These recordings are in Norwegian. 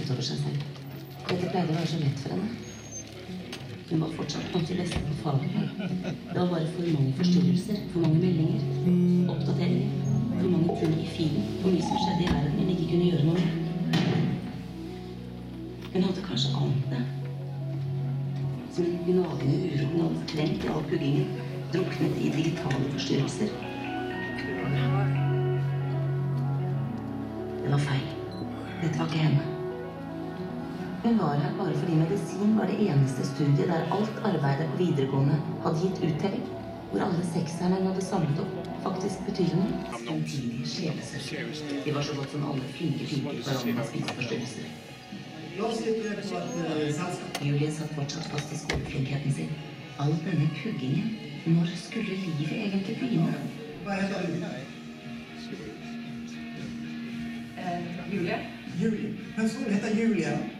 Dette pleide å være så lett for henne. Hun var fortsatt blant de beste på faget. Det var bare for mange forstyrrelser, for mange meldinger, oppdateringer, for mange ting i filen, for mye som skjedde i verden hun ikke kunne gjøre noe med. Hun hadde kanskje ant det. Som en gnagende uro hun hadde trengt i all puggingen, druknet i digitale forstyrrelser. Det var feil. Dette var ikke henne. Hun var her bare fordi medisin var det eneste studiet der alt arbeidet på videregående hadde gitt uttelling. Hvor alle sekserne hun hadde samlet opp, faktisk betyr noe. Fremtidige sjelesøstre. De var så godt som alle flinke piker på randen av spiseforstyrrelser. Er eh. Julie satt fortsatt fast i skoleflinkheten sin. All denne puggingen. Når skulle livet egentlig begynne? Hva heter du? heter Julie.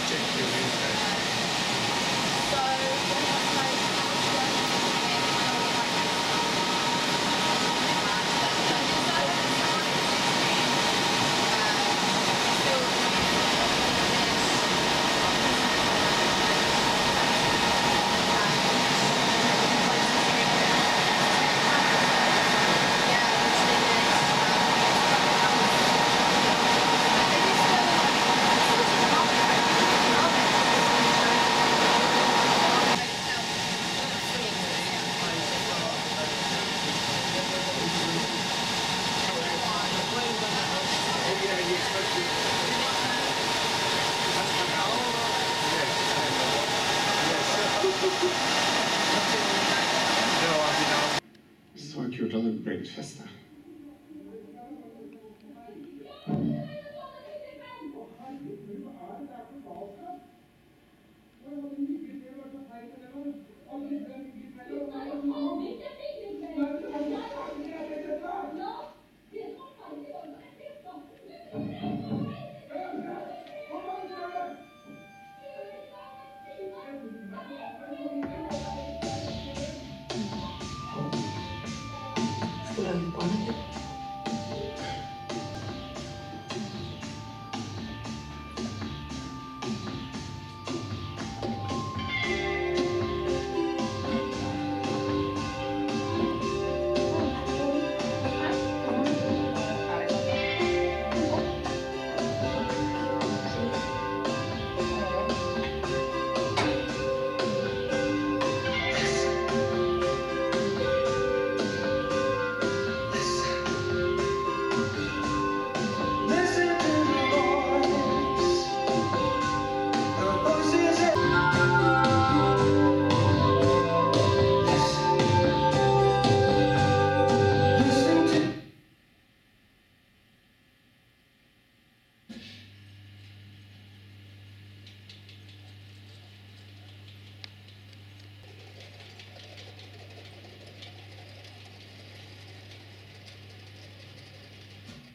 Så Lagi.